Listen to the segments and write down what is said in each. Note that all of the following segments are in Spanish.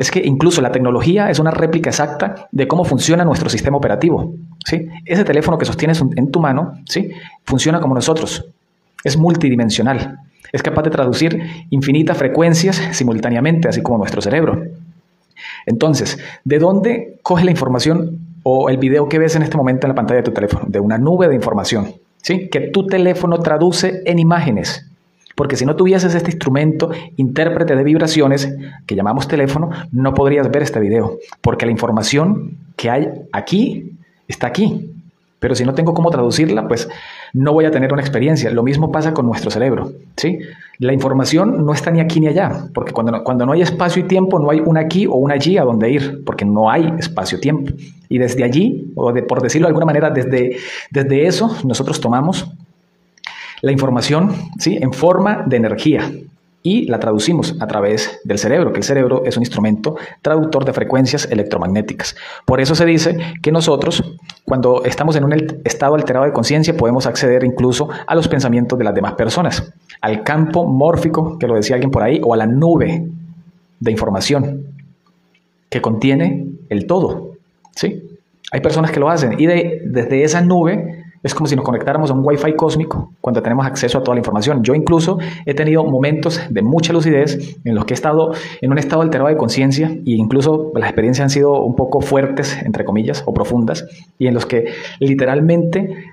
es que incluso la tecnología es una réplica exacta de cómo funciona nuestro sistema operativo. ¿sí? Ese teléfono que sostienes en tu mano ¿sí? funciona como nosotros. Es multidimensional. Es capaz de traducir infinitas frecuencias simultáneamente, así como nuestro cerebro. Entonces, ¿de dónde coge la información o el video que ves en este momento en la pantalla de tu teléfono? De una nube de información, ¿sí? Que tu teléfono traduce en imágenes. Porque si no tuvieses este instrumento intérprete de vibraciones que llamamos teléfono, no podrías ver este video. Porque la información que hay aquí está aquí. Pero si no tengo cómo traducirla, pues no voy a tener una experiencia. Lo mismo pasa con nuestro cerebro. ¿sí? La información no está ni aquí ni allá, porque cuando no, cuando no hay espacio y tiempo, no hay un aquí o un allí a donde ir, porque no hay espacio-tiempo. Y desde allí, o de, por decirlo de alguna manera, desde, desde eso, nosotros tomamos la información ¿sí? en forma de energía y la traducimos a través del cerebro, que el cerebro es un instrumento traductor de frecuencias electromagnéticas. Por eso se dice que nosotros, cuando estamos en un estado alterado de conciencia, podemos acceder incluso a los pensamientos de las demás personas, al campo mórfico, que lo decía alguien por ahí, o a la nube de información que contiene el todo. ¿sí? Hay personas que lo hacen y desde esa nube es como si nos conectáramos a un Wi-Fi cósmico cuando tenemos acceso a toda la información. Yo incluso he tenido momentos de mucha lucidez en los que he estado en un estado alterado de conciencia e incluso las experiencias han sido un poco fuertes, entre comillas, o profundas, y en los que literalmente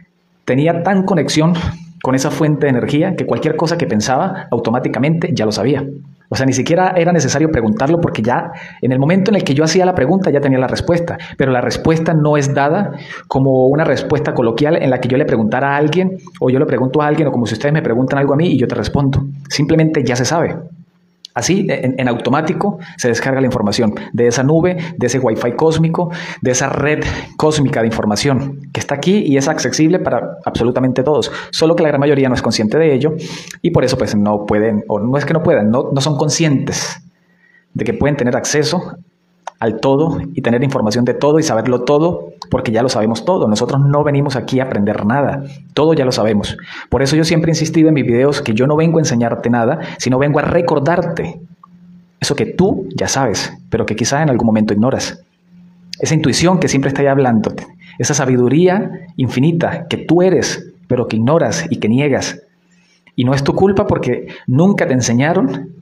tenía tan conexión con esa fuente de energía que cualquier cosa que pensaba automáticamente ya lo sabía. O sea, ni siquiera era necesario preguntarlo porque ya en el momento en el que yo hacía la pregunta ya tenía la respuesta, pero la respuesta no es dada como una respuesta coloquial en la que yo le preguntara a alguien o yo le pregunto a alguien o como si ustedes me preguntan algo a mí y yo te respondo. Simplemente ya se sabe. Así, en, automático, se descarga la información de esa nube, de ese Wi-Fi cósmico, de esa red cósmica de información que está aquí y es accesible para absolutamente todos. Solo que la gran mayoría no es consciente de ello y por eso pues no pueden, o no es que no puedan, no, no son conscientes de que pueden tener acceso al todo y tener información de todo y saberlo todo, porque ya lo sabemos todo. Nosotros no venimos aquí a aprender nada, todo ya lo sabemos. Por eso yo siempre he insistido en mis videos que yo no vengo a enseñarte nada, sino vengo a recordarte eso que tú ya sabes, pero que quizá en algún momento ignoras. Esa intuición que siempre está ahí hablándote, esa sabiduría infinita que tú eres, pero que ignoras y que niegas. Y no es tu culpa porque nunca te enseñaron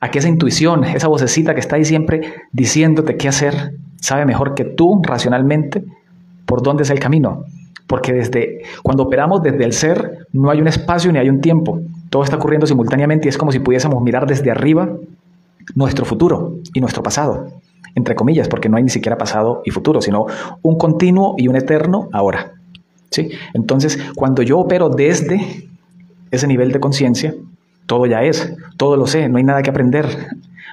a que esa intuición, esa vocecita que está ahí siempre diciéndote qué hacer, sabe mejor que tú racionalmente por dónde es el camino. Porque desde cuando operamos desde el ser no hay un espacio ni hay un tiempo. Todo está ocurriendo simultáneamente y es como si pudiésemos mirar desde arriba nuestro futuro y nuestro pasado, entre comillas, porque no hay ni siquiera pasado y futuro, sino un continuo y un eterno ahora. ¿Sí? Entonces, cuando yo opero desde ese nivel de conciencia, todo ya es, todo lo sé, no hay nada que aprender,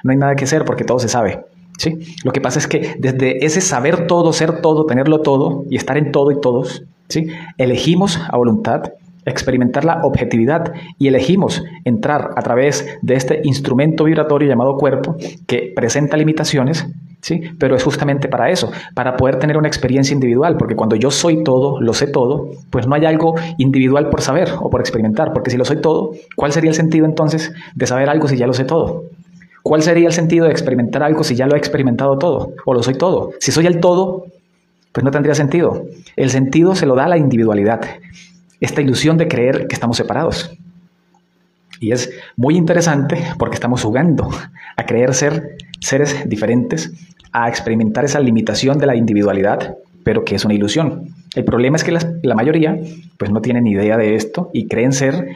no hay nada que hacer porque todo se sabe. ¿sí? Lo que pasa es que desde ese saber todo, ser todo, tenerlo todo y estar en todo y todos, ¿sí? elegimos a voluntad experimentar la objetividad y elegimos entrar a través de este instrumento vibratorio llamado cuerpo que presenta limitaciones ¿sí? Pero es justamente para eso, para poder tener una experiencia individual, porque cuando yo soy todo, lo sé todo, pues no hay algo individual por saber o por experimentar, porque si lo soy todo, ¿cuál sería el sentido entonces de saber algo si ya lo sé todo? ¿Cuál sería el sentido de experimentar algo si ya lo he experimentado todo o lo soy todo? Si soy el todo, pues no tendría sentido. El sentido se lo da la individualidad, esta ilusión de creer que estamos separados. Y es muy interesante porque estamos jugando a creer ser seres diferentes, a experimentar esa limitación de la individualidad, pero que es una ilusión. El problema es que la, mayoría pues no tienen idea de esto y creen ser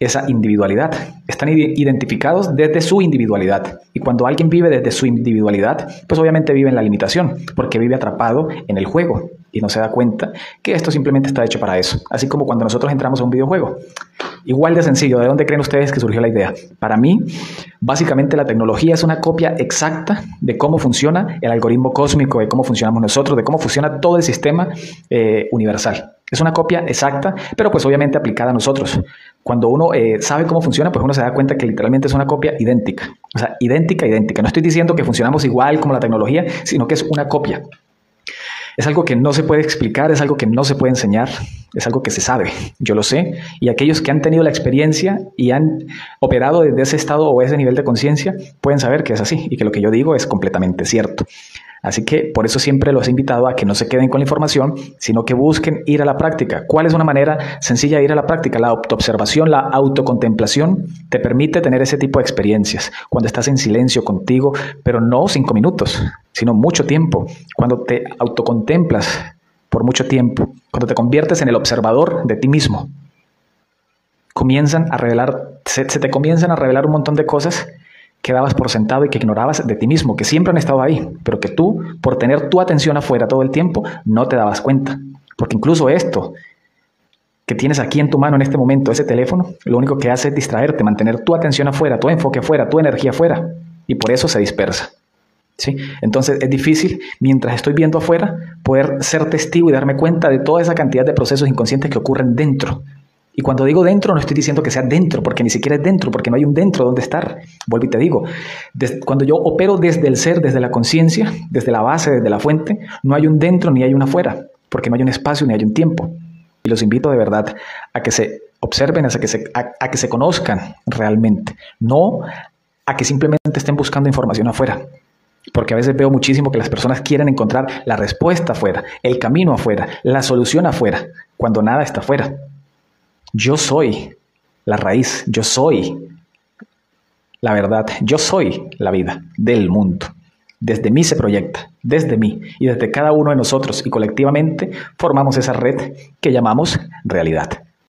esa individualidad. Están identificados desde su individualidad. Y cuando alguien vive desde su individualidad, pues obviamente vive en la limitación, porque vive atrapado en el juego y no se da cuenta que esto simplemente está hecho para eso. Así como cuando nosotros entramos a un videojuego. Igual de sencillo, ¿de dónde creen ustedes que surgió la idea? Para mí, básicamente la tecnología es una copia exacta de cómo funciona el algoritmo cósmico, de cómo funcionamos nosotros, de cómo funciona todo el sistema eh, universal. Es una copia exacta, pero pues obviamente aplicada a nosotros. Cuando uno eh, sabe cómo funciona, pues uno se da cuenta que literalmente es una copia idéntica. O sea, idéntica, idéntica. No estoy diciendo que funcionamos igual como la tecnología, sino que es una copia. Es algo que no se puede explicar, es algo que no se puede enseñar, es algo que se sabe, yo lo sé, y aquellos que han tenido la experiencia y han operado desde ese estado o ese nivel de conciencia pueden saber que es así y que lo que yo digo es completamente cierto. Así que por eso siempre los he invitado a que no se queden con la información, sino que busquen ir a la práctica. ¿Cuál es una manera sencilla de ir a la práctica? La autoobservación, la autocontemplación te permite tener ese tipo de experiencias. Cuando estás en silencio contigo, pero no cinco minutos, sino mucho tiempo. Cuando te autocontemplas por mucho tiempo, cuando te conviertes en el observador de ti mismo, comienzan a revelar, se, se te comienzan a revelar un montón de cosas que dabas por sentado y que ignorabas de ti mismo, que siempre han estado ahí, pero que tú, por tener tu atención afuera todo el tiempo, no te dabas cuenta. Porque incluso esto que tienes aquí en tu mano en este momento, ese teléfono, lo único que hace es distraerte, mantener tu atención afuera, tu enfoque afuera, tu energía afuera, y por eso se dispersa. ¿Sí? Entonces es difícil, mientras estoy viendo afuera, poder ser testigo y darme cuenta de toda esa cantidad de procesos inconscientes que ocurren dentro, y cuando digo dentro, no estoy diciendo que sea dentro, porque ni siquiera es dentro, porque no hay un dentro donde estar. Vuelvo y te digo, cuando yo opero desde el ser, desde la conciencia, desde la base, desde la fuente, no hay un dentro ni hay un afuera, porque no hay un espacio ni hay un tiempo. Y los invito de verdad a que se observen, a que se, a que se conozcan realmente, no a que simplemente estén buscando información afuera. Porque a veces veo muchísimo que las personas quieren encontrar la respuesta afuera, el camino afuera, la solución afuera, cuando nada está afuera. Yo soy la raíz, yo soy la verdad, yo soy la vida del mundo. Desde mí se proyecta, desde mí y desde cada uno de nosotros y colectivamente formamos esa red que llamamos realidad.